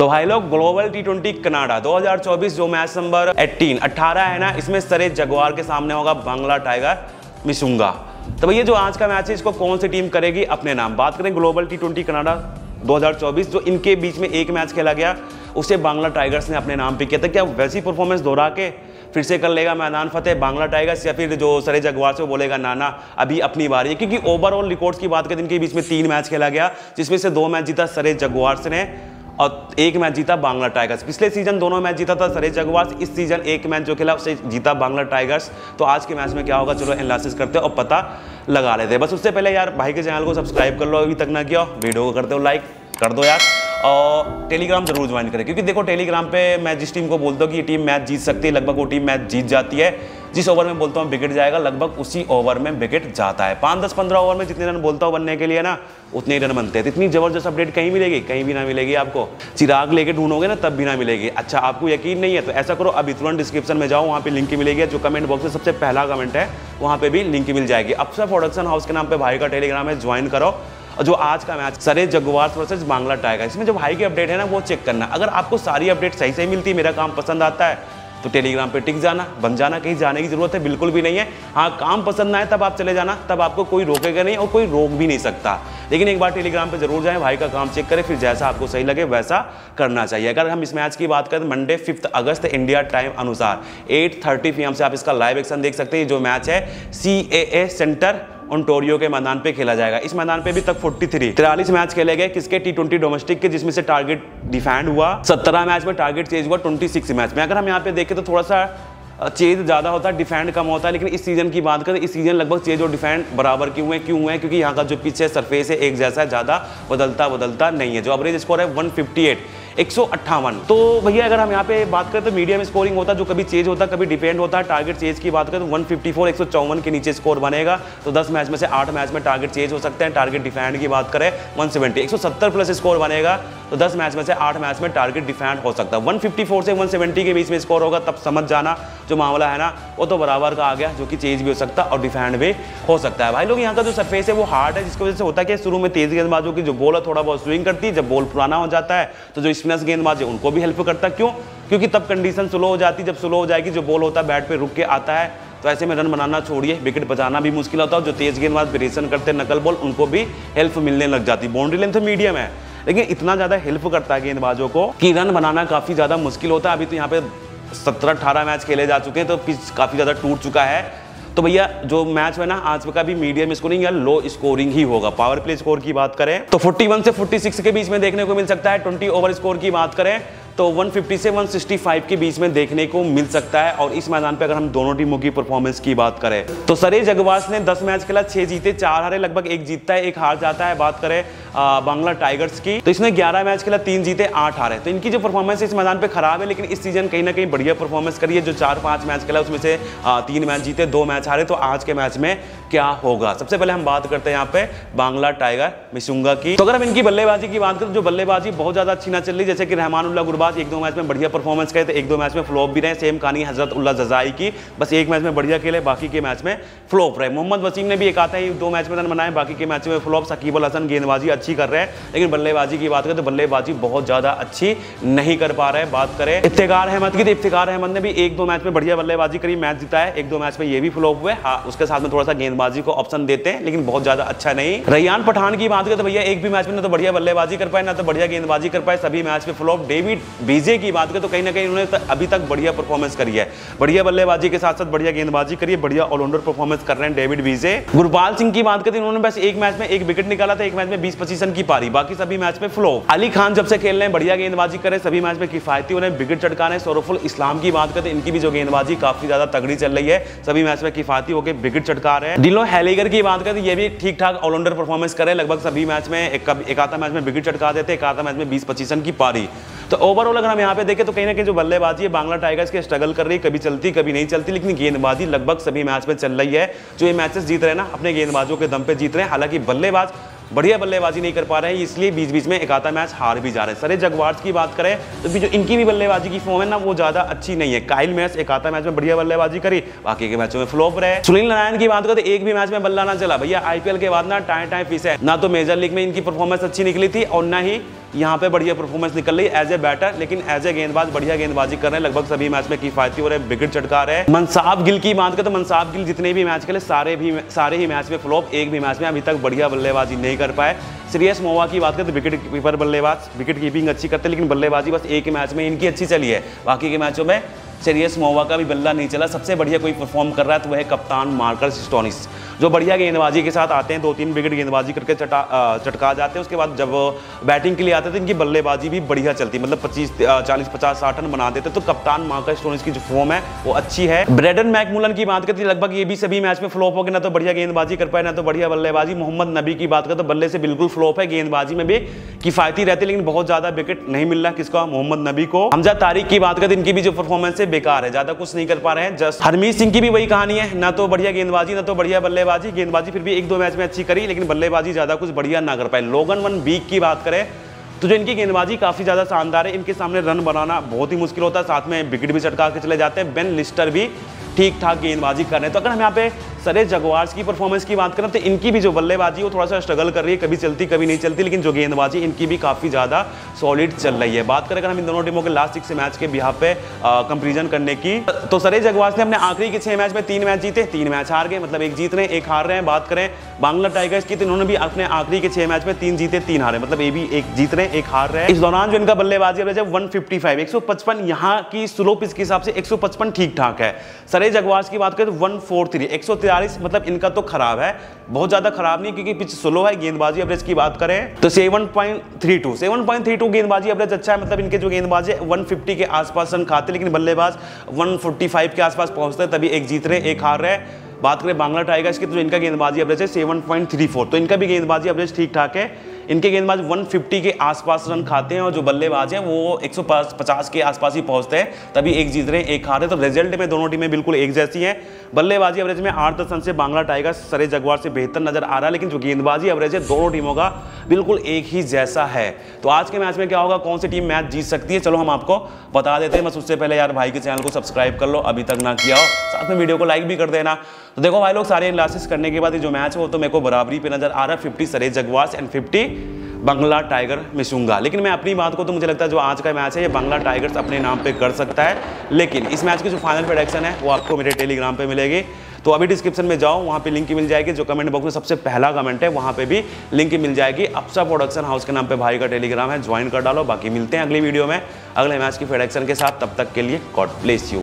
तो भाई लोग, ग्लोबल टी ट्वेंटी कनाडा 2024 जो मैच नंबर 18 18 है ना, इसमें सरे जगवार के सामने होगा बांग्ला टाइगर मिसुंगा। तो भैया, जो आज का मैच है, इसको कौन सी टीम करेगी? अपने नाम। बात करें ग्लोबल टी ट्वेंटी कनाडा 2024 जो इनके बीच में एक मैच खेला गया, उसे बांग्ला टाइगर्स ने अपने नाम पे किया था। क्या वैसी परफॉर्मेंस दोहरा के फिर से कर लेगा मैदान फतेह बांग्ला टाइगर्स, या फिर जो सरे जगवार से बोलेगा, नाना, अभी अपनी बारी है। क्योंकि ओवरऑल रिकॉर्ड्स की बात करें, इनके बीच में तीन मैच खेला गया, जिसमें से दो मैच जीता सरे जगवार ने। और एक मैच जीता बांग्ला टाइगर्स। पिछले सीज़न दोनों मैच जीता था सरेश जगवास इस सीज़न एक मैच जो खेला उसे जीता बांग्ला टाइगर्स। तो आज के मैच में क्या होगा, चलो एनालिसिस करते हैं और पता लगा लेते हैं। बस उससे पहले यार, भाई के चैनल को सब्सक्राइब कर लो, अभी तक ना किया वीडियो को करते हो लाइक कर दो यार। और टेलीग्राम ज़रूर ज्वाइन करें, क्योंकि देखो टेलीग्राम पे मैं जिस टीम को बोलता हूँ कि ये टीम मैच जीत सकती है, लगभग वो टीम मैच जीत जाती है। जिस ओवर में बोलता हूँ विकेट जाएगा, लगभग उसी ओवर में विकेट जाता है। पाँच दस पंद्रह ओवर में जितने रन बोलता हूँ बनने के लिए ना, उतने ही रन बनते हैं। इतनी ज़बरदस्त अपडेट कहीं मिलेगी? कहीं भी ना मिलेगी आपको। चिराग लेके ढूंढोगे ना, तब भी ना मिलेगी। अच्छा आपको यकीन नहीं है तो ऐसा करो, अभी तुरंत डिस्क्रिप्शन में जाओ, वहाँ पर लिंक मिलेगी। जो कमेंट बॉक्स में सबसे पहला कमेंट है, वहाँ पर भी लिंक मिल जाएगी। अफसर प्रोडक्शन हाउस के नाम पर भाई का टेलीग्राम है ज्वाइन करो। और जो आज का मैच, सरे जगुआर वर्सेज बांग्ला टाइगर। इसमें जो भाई की अपडेट है ना, वो चेक करना। अगर आपको सारी अपडेट सही सही मिलती है मेरा काम पसंद आता है तो टेलीग्राम पे टिक जाना। बन जाना, कहीं जाने की ज़रूरत है, बिल्कुल भी नहीं है। हाँ काम पसंद ना है तब आप चले जाना। तब आपको कोई रोकेगा नहीं और कोई रोक भी नहीं सकता। लेकिन एक बार टेलीग्राम पे ज़रूर जाएँ, भाई का काम चेक करें, फिर जैसा आपको सही लगे, वैसा करना चाहिए। अगर हम इस मैच की बात करें Monday fifth August India time अनुसार। एट थर्टी से आप इसका लाइव एक्शन देख सकते हैं। जो मैच है सीएए सेंटर ओंटोरियो के मैदान पे खेला जाएगा। इस मैदान पे भी तक 43 तिरालीस मैच खेले गए। किसके? टी ट्वेंटी डोमेस्टिक के, जिसमें से टारगेट डिफेंड हुआ। 17 मैच में टारगेट चेंज हुआ 26 मैच में। अगर हम यहाँ पे देखें तो थोड़ा सा चेज ज़्यादा होता है डिफेंड कम होता है लेकिन इस सीज़न की बात करें, इस सीज़न लगभग चेज और डिफेंड बराबर क्यों है क्यों है? क्योंकि यहाँ का जो पिच है सरफेस है, एक जैसा है, ज़्यादा बदलता बदलता नहीं है। जो एवरेज स्कोर है 158 एक सौ अट्ठावन। तो भैया, अगर हम यहाँ पे बात करें तो मीडियम स्कोरिंग होता, जो कभी चेंज होता, कभी डिपेंड होता है टारगेट चेंज की बात करें तो 154 154 के नीचे स्कोर बनेगा। तो 10 मैच में से 8 मैच में टारगेट चेंज हो सकते हैं। टारगेट डिफेंड की बात करें 170 170 प्लस स्कोर बनेगा। तो 10 मैच में से 8 मैच में टारगेट डिफेंड हो सकता है। 154 से 170 के बीच में स्कोर होगा, तब समझ जाना जो मामला है ना, वो तो बराबर का आ गया, जो कि चेंज भी हो सकता है और डिफेंड भी हो सकता है। भाई लोग, यहाँ का जो सरफेस है, वो हार्ड है, जिसकी वजह से होता है? कि शुरू में तेज गेंदबाजों की जो बॉल है, थोड़ा बहुत स्विंग करती है। जब बॉल पुराना हो जाता है तो जो स्पिनर्स गेंदबाज है, उनको भी हेल्प करता। क्यों? क्योंकि तब कंडीशन स्लो हो जाती, जब स्लो हो जाएगी, जो बॉल होता है बैट पे रुक के आता है तो ऐसे में रन बनाना छोड़िए। विकेट बचाना भी मुश्किल होता है जो तेज गेंदबाज वेरिएशन करते नकल बॉल उनको भी हेल्प मिलने लग जाती। बाउंड्री लेंथ मीडियम है। लेकिन इतना ज़्यादा हेल्प करता है गेंदबाजों को कि रन बनाना काफ़ी ज़्यादा मुश्किल होता है। अभी तो यहाँ पे सत्रह अठारह मैच खेले जा चुके हैं तो पिच काफ़ी ज़्यादा टूट चुका है। तो भैया, जो मैच है ना, आज का भी मीडियम स्कोरिंग या लो स्कोरिंग ही होगा। पावर प्ले स्कोर की बात करें तो 41 से 46 के बीच में देखने को मिल सकता है। 20 ओवर स्कोर की बात करें तो 150 से 165 के बीच में देखने को मिल सकता है। और इस मैदान पे अगर हम दोनों टीमों की परफॉर्मेंस की बात करें तो सरे जगवास ने 10 मैच खेला 6 जीते 4 हारे, लगभग एक जीतता है, एक हार जाता है। बात करें बांग्ला टाइगर्स की। तो इसने 11 मैच खेला तीन जीते, आठ हारे। तो इनकी जो परफॉर्मेंस इस मैदान पे खराब है, लेकिन इस सीज़न कहीं ना कहीं बढ़िया परफॉर्मेंस करी है। जो चार पाँच मैच खेला उसमें से तीन मैच जीते, दो मैच हारे। तो आज के मैच में क्या होगा? सबसे पहले हम बात करते हैं यहाँ पे बांग्ला टाइगर मिशुंगा की। तो अगर हम इनकी बल्लेबाजी की बात करें, जो बल्लेबाजी बहुत ज़्यादा अच्छी ना चल रही, जैसे कि रहमान गुरबाज एक दो मैच में बढ़िया परफॉर्मेंस करे तो एक दो मैच में फ्लॉप भी रहे। सेम कहानी हज़रत उल्ला जजाई की। बस एक मैच में बढ़िया खेले, बाकी के मैच में फ्लॉप रहे। मोहम्मद वसीम ने भी एक आता है दो मैच में रन बनाए, बाकी के मैच में फ्लॉप सकीब हसन गेंदबाजी अच्छी कर रहे हैं। लेकिन बल्लेबाजी की बात करें तो बल्लेबाजी बहुत ज़्यादा अच्छी नहीं कर पा रहे हैं। बात करें, इफ्तिकार अहमद की तो इफ्तिकार अहमद ने भी एक दो मैच में बढ़िया बल्लेबाजी करी, मैच जीता है। एक दो मैच में ये भी फ्लॉप हुए। हाँ उसके साथ में थोड़ा सा गेंदबाजी को ऑप्शन देते हैं, लेकिन बहुत ज़्यादा अच्छा नहीं। रैयान पठान की बात करें तो भैया, एक भी मैच में ना तो बढ़िया बल्लेबाजी कर पाए, ना तो बढ़िया गेंदबाजी कर पाए। सभी मैच में फ्लॉप। डेविड बीजे की बात करें तो कहीं ना कहीं उन्होंने अभी तक बढ़िया परफॉर्मेंस करी है। बढ़िया बल्लेबाजी के साथ साथ बढ़िया गेंदबाजी करी है, बढ़िया ऑलराउंडर परफॉर्मेंस कर रहे हैं डेविड वीजे गुरपाल सिंह की बात करते उन्होंने बस एक मैच में एक विकेट निकाला था, एक मैच में बीस पच्चीस रन की पारी। बाकी सभी मैच में फ्लो अली खान जब से खेल रहे हैं, बढ़िया गेंदबाजी करें सभी मैच में किफायती उन्हें विकेट चटका रहे सौरफुल इस्लाम की बात करते इनकी भी जो गेंदबाजी काफ़ी ज़्यादा तगड़ी चल रही है। सभी मैच में किफायती होकर विकेट चटका रहे हैं। डिलो हेलीगर की बात करते ये भी ठीक ठाक ऑलराउंडर परफॉर्मेंस करे लगभग सभी मैच में एक आधा मैच में विकेट चटका देते एक आधा मैच में बीस पच्चीस रन की पारी। तो ओवरऑल अगर हम यहाँ पे देखें तो कहीं ना कहीं जो बल्लेबाजी है, बांग्ला टाइगर्स के स्ट्रगल कर रही है। कभी चलती, कभी नहीं चलती, लेकिन गेंदबाजी लगभग सभी मैच में चल रही है। जो ये मैचेस जीत रहे हैं ना, अपने गेंदबाजों के दम पे जीत रहे हैं। हालाँकि बल्लेबाज बढ़िया बल्लेबाजी नहीं कर पा रहे हैं, इसलिए बीच बीच में एक आता मैच हार भी जा रहे हैं। सरे जगवार्स की बात करें तो भी जो इनकी भी बल्लेबाजी की फॉर्म है ना, वो ज़्यादा अच्छी नहीं है। काइल मैच एक आता मैच में बढ़िया बल्लेबाजी करी, बाकी के मैचों में फ्लॉप रहे। सुनील नारायण की बात करें तो एक भी मैच में बल्ला ना चला भैया आईपीएल के बाद ना टाइम टाइम फ़ीस है। ना तो मेजर लीग में इनकी परफॉर्मेंस अच्छी निकली थी और ना ही यहाँ पे बढ़िया परफॉर्मेंस निकल रही है एज ए बैटर लेकिन एज ए गेंदबाज बढ़िया गेंदबाजी कर रहे हैं। लगभग सभी मैच में किफायती हो रहे हैं विकेट चटका रहे हैं। मनसाब गिल की बात करें तो मनसाब गिल जितने भी मैच खेले, सारे भी, सारे ही मैच में फ्लॉप एक भी मैच में अभी तक बढ़िया बल्लेबाजी नहीं कर पाए। सीरियस मोवा की बात करें तो विकेट कीपर बल्लेबाज विकेट कीपिंग अच्छी करते लेकिन बल्लेबाजी बस एक ही मैच में इनकी अच्छी चली है। बाकी के मैचों में सीरियस मोवा का भी बल्ला नहीं चला। सबसे बढ़िया कोई परफॉर्म कर रहा है तो वह कप्तान मार्कर स्टोनिस। जो बढ़िया गेंदबाजी के साथ आते हैं दो तीन विकेट गेंदबाजी करके चटा चटका जाते हैं। उसके बाद जब बैटिंग के लिए आते थे इनकी बल्लेबाजी भी बढ़िया चलती मतलब पच्चीस चालीस, पचास, साठ रन बना देते तो कप्तान मार्कर स्टोनिस की जो फॉर्म है, वो अच्छी है। ब्रेडन मैकमुलन की बात करती लगभग ये भी सभी मैच में फ्लॉप हो गए ना तो बढ़िया गेंदबाजी कर पाए, ना तो बढ़िया बल्लेबाजी। मोहम्मद नबी की बात करें तो बल्ले से बिल्कुल फ्लॉप है। गेंदबाजी में भी किफायती रहती है, लेकिन बहुत ज़्यादा विकेट नहीं मिल रहा किसका, मोहम्मद नबी को। हमजा तारिक की बात करते इनकी भी जो परफॉर्मेंस है, बेकार है। ज़्यादा कुछ नहीं कर पा रहे हैं। जस्ट हरमीत सिंह की भी वही कहानी है, ना तो बढ़िया गेंदबाजी, ना तो बढ़िया बल्लेबाजी, गेंदबाजी फिर भी एक दो मैच में अच्छी करी, लेकिन बल्लेबाजी ज़्यादा कुछ बढ़िया ना कर पाए। लोगन वन बीक की बात करें तो जो इनकी गेंदबाजी काफ़ी ज़्यादा शानदार है। इनके सामने रन बनाना बहुत ही मुश्किल होता है, साथ में विकेट भी चटका के चले जाते हैं। बेन लिस्टर भी ठीक ठाक गेंदबाजी कर रहे हैं। तो अगर हम यहाँ पे सरे जगवार्स की परफॉर्मेंस की बात करें तो इनकी भी जो बल्लेबाजी, वो थोड़ा सा स्ट्रगल कर रही है, कभी चलती, कभी नहीं चलती, लेकिन जो गेंदबाजी, इनकी भी काफ़ी ज़्यादा सॉलिड चल रही है। बात करें, अगर हम इन दोनों टीमों के लास्ट सिक्स मैच के बिहार पे कंपेरिजन करने की तो सरे जगवास ने अपने आखिरी के छह मैच में तीन मैच जीते, तीन मैच हार गए मतलब एक जीत रहे, एक हार रहे हैं। बात करें बांग्ला टाइगर्स की तो इन्होंने भी अपने आखिरी के छह मैच में तीन जीते, तीन हारे मतलब ये भी एक जीत रहे हैं एक हार रहे हैं। इस दौरान जो इनका बल्लेबाजी एवरेज है वन फिफ्टी फाइव एक सौ पचपन, यहाँ की स्लो पिच के हिसाब से एक सौ पचपन ठीक ठाक है। सरे जगवास की बात करें तो वन फोर थ्री एक सौ तिरालीस मतलब इनका तो खराब है। बहुत ज़्यादा खराब नहीं, क्योंकि पिच स्लो है, गेंदबाजी एवरेज की बात करें तो 7.32 7.32 गेंदबाजी एवरेज अच्छा है मतलब इनके जो गेंदबाजी है 150 के आसपास रन खाते लेकिन बल्लेबाज 145 के आसपास पहुँचते हैं, तभी एक जीत रहे, एक हार रहे बात करें बांग्ला टाइगर्स की तो इनका गेंदबाजी एवरेज है 7.34 तो इनका भी गेंदबाजी एवरेज ठीक ठाक है। इनके गेंदबाज 150 के आसपास रन खाते हैं और जो बल्लेबाज हैं, वो 150 के आसपास ही पहुँचते हैं। तभी एक जीत रहे हैं एक हार है तो रिज़ल्ट में दोनों टीमें बिल्कुल एक जैसी हैं। बल्लेबाजी एवरेज में आठ दस रन से बांग्ला टाइगर्स सरे जगवार से बेहतर नज़र आ रहा है, लेकिन जो गेंदबाजी एवरेज है, दोनों टीमों का बिल्कुल एक ही जैसा है। तो आज के मैच में क्या होगा, कौन सी टीम मैच जीत सकती है? चलो हम आपको बता देते हैं। बस उससे पहले यार भाई के चैनल को सब्सक्राइब कर लो, अभी तक ना किया हो, साथ में वीडियो को लाइक भी कर देना। तो देखो भाई लोग, सारे एनालिसिस करने के बाद ये जो मैच हो तो मेरे को बराबरी पे नज़र आ रहा है। Fifty Surrey jaguars and fifty Bangla tiger मिसूँगा। लेकिन मैं अपनी बात को तो मुझे लगता है जो आज का मैच है, ये बंगला टाइगर्स अपने नाम पे कर सकता है। लेकिन इस मैच की जो फाइनल प्रोडक्शन है, वो आपको मेरे टेलीग्राम पे मिलेगी। तो अभी डिस्क्रिप्शन में जाओ, वहाँ पे लिंक मिल जाएगी, जो कमेंट बॉक्स में सबसे पहला कमेंट है, वहाँ पे भी लिंक मिल जाएगी। अपसा प्रोडक्शन हाउस के नाम पे भाई का टेलीग्राम है ज्वाइन कर डालो। बाकी मिलते हैं अगली वीडियो में, अगले मैच की प्रोडक्शन के साथ। तब तक के लिए गॉड प्लेस यू